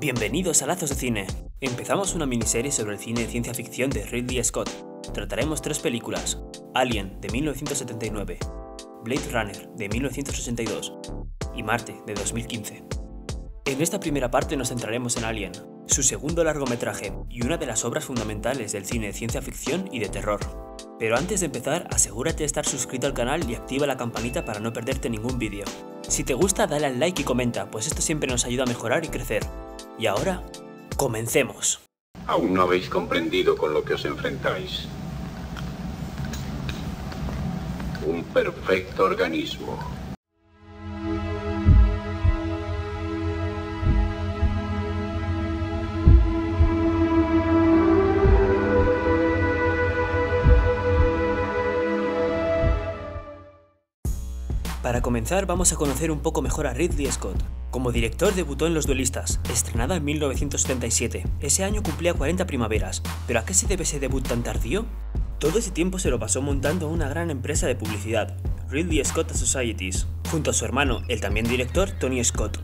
Bienvenidos a Lazos de Cine. Empezamos una miniserie sobre el cine de ciencia ficción de Ridley Scott. Trataremos tres películas: Alien de 1979, Blade Runner de 1982 y Marte de 2015. En esta primera parte nos centraremos en Alien, su segundo largometraje y una de las obras fundamentales del cine de ciencia ficción y de terror. Pero antes de empezar, asegúrate de estar suscrito al canal y activa la campanita para no perderte ningún vídeo. Si te gusta, dale al like y comenta, pues esto siempre nos ayuda a mejorar y crecer. Y ahora, comencemos. Aún no habéis comprendido con lo que os enfrentáis. Un perfecto organismo. Para comenzar vamos a conocer un poco mejor a Ridley Scott. Como director debutó en Los Duelistas, estrenada en 1977. Ese año cumplía 40 primaveras, pero ¿a qué se debe ese debut tan tardío? Todo ese tiempo se lo pasó montando una gran empresa de publicidad, Ridley Scott Societies, junto a su hermano, el también director Tony Scott.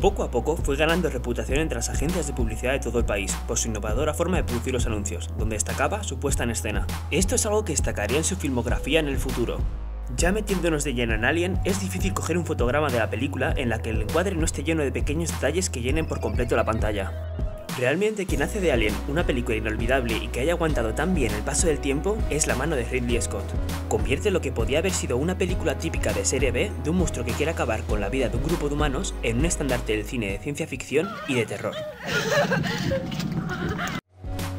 Poco a poco fue ganando reputación entre las agencias de publicidad de todo el país por su innovadora forma de producir los anuncios, donde destacaba su puesta en escena. Esto es algo que destacaría en su filmografía en el futuro, ya metiéndonos de lleno en Alien, es difícil coger un fotograma de la película en la que el encuadre no esté lleno de pequeños detalles que llenen por completo la pantalla. Realmente quien hace de Alien una película inolvidable y que haya aguantado tan bien el paso del tiempo es la mano de Ridley Scott. Convierte lo que podía haber sido una película típica de serie B de un monstruo que quiere acabar con la vida de un grupo de humanos en un estandarte del cine de ciencia ficción y de terror.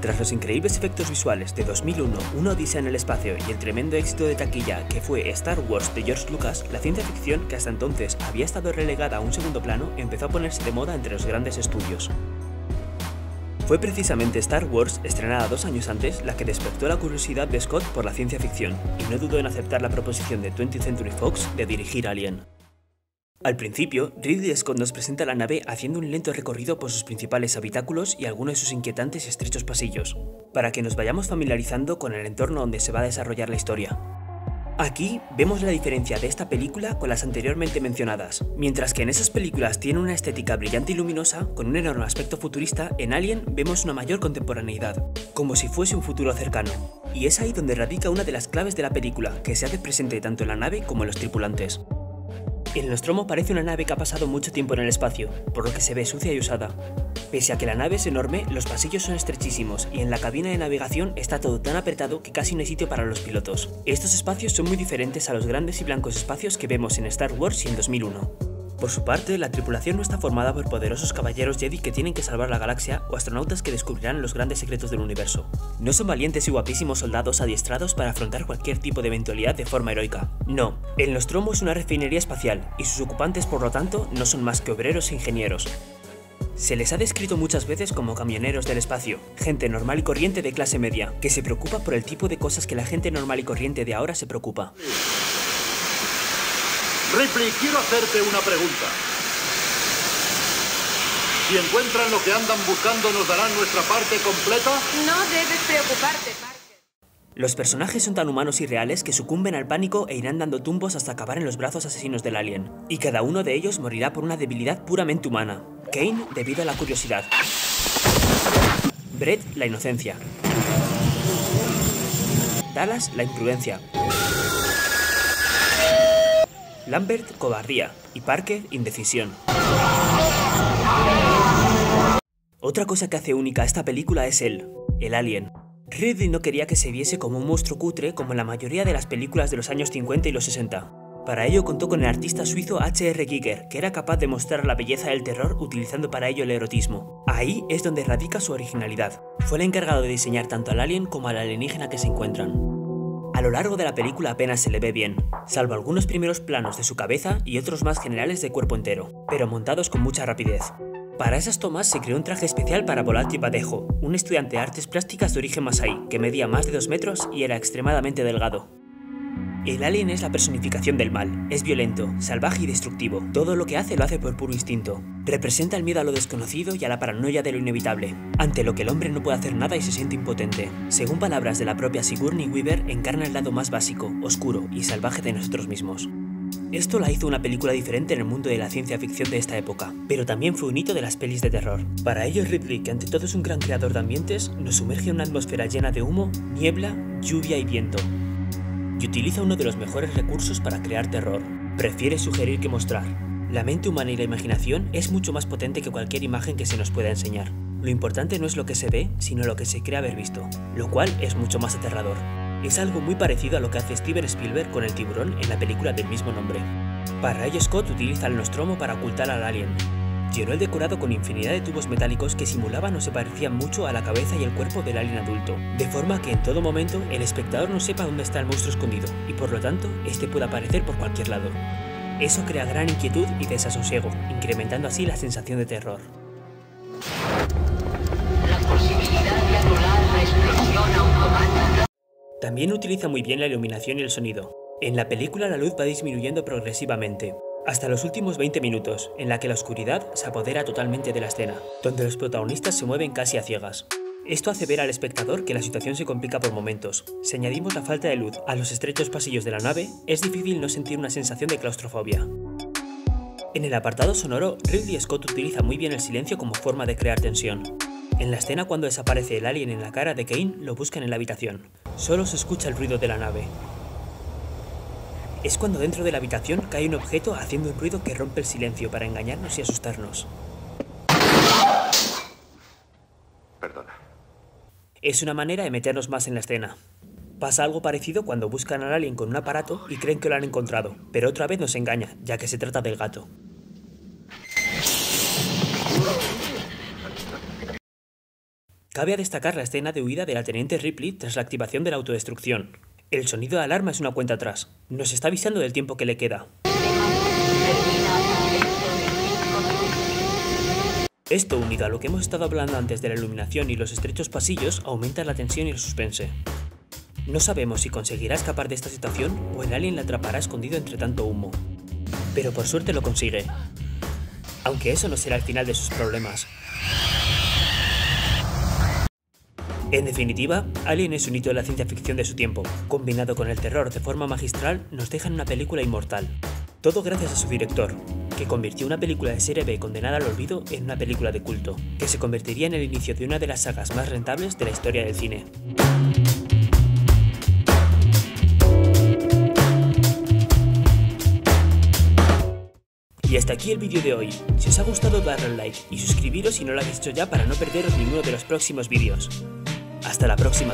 Tras los increíbles efectos visuales de 2001, Una Odisea en el espacio y el tremendo éxito de taquilla que fue Star Wars de George Lucas, la ciencia ficción, que hasta entonces había estado relegada a un segundo plano, empezó a ponerse de moda entre los grandes estudios. Fue precisamente Star Wars, estrenada dos años antes, la que despertó la curiosidad de Scott por la ciencia ficción, y no dudó en aceptar la proposición de 20th Century Fox de dirigir Alien. Al principio, Ridley Scott nos presenta la nave haciendo un lento recorrido por sus principales habitáculos y algunos de sus inquietantes y estrechos pasillos, para que nos vayamos familiarizando con el entorno donde se va a desarrollar la historia. Aquí vemos la diferencia de esta película con las anteriormente mencionadas. Mientras que en esas películas tiene una estética brillante y luminosa, con un enorme aspecto futurista, en Alien vemos una mayor contemporaneidad, como si fuese un futuro cercano. Y es ahí donde radica una de las claves de la película, que se hace presente tanto en la nave como en los tripulantes. El Nostromo parece una nave que ha pasado mucho tiempo en el espacio, por lo que se ve sucia y usada. Pese a que la nave es enorme, los pasillos son estrechísimos y en la cabina de navegación está todo tan apretado que casi no hay sitio para los pilotos. Estos espacios son muy diferentes a los grandes y blancos espacios que vemos en Star Wars y en 2001. Por su parte, la tripulación no está formada por poderosos caballeros Jedi que tienen que salvar la galaxia o astronautas que descubrirán los grandes secretos del universo. No son valientes y guapísimos soldados adiestrados para afrontar cualquier tipo de eventualidad de forma heroica. No, el Nostromo es una refinería espacial y sus ocupantes por lo tanto no son más que obreros e ingenieros. Se les ha descrito muchas veces como camioneros del espacio, gente normal y corriente de clase media, que se preocupa por el tipo de cosas que la gente normal y corriente de ahora se preocupa. Ripley, quiero hacerte una pregunta. Si encuentran lo que andan buscando, ¿nos darán nuestra parte completa? No debes preocuparte, Parker. Los personajes son tan humanos y reales que sucumben al pánico e irán dando tumbos hasta acabar en los brazos asesinos del alien. Y cada uno de ellos morirá por una debilidad puramente humana. Kane debido a la curiosidad. Brett la inocencia. Dallas la imprudencia. Lambert cobardía y Parker indecisión. Otra cosa que hace única esta película es él, el alien. Ridley no quería que se viese como un monstruo cutre como en la mayoría de las películas de los años 50 y los 60. Para ello contó con el artista suizo H.R. Giger, que era capaz de mostrar la belleza del terror utilizando para ello el erotismo. Ahí es donde radica su originalidad. Fue el encargado de diseñar tanto al alien como al alienígena que se encuentran. A lo largo de la película apenas se le ve bien, salvo algunos primeros planos de su cabeza y otros más generales de cuerpo entero, pero montados con mucha rapidez. Para esas tomas se creó un traje especial para Volati Padejo, un estudiante de artes plásticas de origen masai, que medía más de 2 metros y era extremadamente delgado. El alien es la personificación del mal, es violento, salvaje y destructivo. Todo lo que hace lo hace por puro instinto. Representa el miedo a lo desconocido y a la paranoia de lo inevitable, ante lo que el hombre no puede hacer nada y se siente impotente. Según palabras de la propia Sigourney Weaver, encarna el lado más básico, oscuro y salvaje de nosotros mismos. Esto la hizo una película diferente en el mundo de la ciencia ficción de esta época, pero también fue un hito de las pelis de terror. Para ello Ridley, que ante todo es un gran creador de ambientes, nos sumerge en una atmósfera llena de humo, niebla, lluvia y viento. Y utiliza uno de los mejores recursos para crear terror. Prefiere sugerir que mostrar. La mente humana y la imaginación es mucho más potente que cualquier imagen que se nos pueda enseñar. Lo importante no es lo que se ve, sino lo que se cree haber visto, lo cual es mucho más aterrador. Es algo muy parecido a lo que hace Steven Spielberg con el tiburón en la película del mismo nombre. Para ello Scott utiliza el nostromo para ocultar al alien. Llenó el decorado con infinidad de tubos metálicos que simulaban o se parecían mucho a la cabeza y el cuerpo del alien adulto, de forma que en todo momento el espectador no sepa dónde está el monstruo escondido, y por lo tanto, este puede aparecer por cualquier lado. Eso crea gran inquietud y desasosiego, incrementando así la sensación de terror. La posibilidad de anular la explosión automática. También utiliza muy bien la iluminación y el sonido. En la película la luz va disminuyendo progresivamente, hasta los últimos 20 minutos, en la que la oscuridad se apodera totalmente de la escena, donde los protagonistas se mueven casi a ciegas. Esto hace ver al espectador que la situación se complica por momentos. Si añadimos la falta de luz a los estrechos pasillos de la nave, es difícil no sentir una sensación de claustrofobia. En el apartado sonoro, Ridley Scott utiliza muy bien el silencio como forma de crear tensión. En la escena cuando desaparece el alien en la cara de Kane, lo buscan en la habitación. Solo se escucha el ruido de la nave. Es cuando dentro de la habitación cae un objeto haciendo un ruido que rompe el silencio para engañarnos y asustarnos. Perdona. Es una manera de meternos más en la escena. Pasa algo parecido cuando buscan al alien con un aparato y creen que lo han encontrado, pero otra vez nos engaña, ya que se trata del gato. Cabe a destacar la escena de huida de la teniente Ripley tras la activación de la autodestrucción. El sonido de alarma es una cuenta atrás. Nos está avisando del tiempo que le queda. Esto, unido a lo que hemos estado hablando antes de la iluminación y los estrechos pasillos, aumenta la tensión y el suspense. No sabemos si conseguirá escapar de esta situación o el alien la atrapará escondido entre tanto humo. Pero por suerte lo consigue. Aunque eso no será el final de sus problemas. En definitiva, Alien es un hito de la ciencia ficción de su tiempo. Combinado con el terror de forma magistral, nos deja en una película inmortal. Todo gracias a su director, que convirtió una película de serie B condenada al olvido en una película de culto, que se convertiría en el inicio de una de las sagas más rentables de la historia del cine. Y hasta aquí el vídeo de hoy. Si os ha gustado darle al like y suscribiros si no lo habéis hecho ya para no perderos ninguno de los próximos vídeos. Hasta la próxima.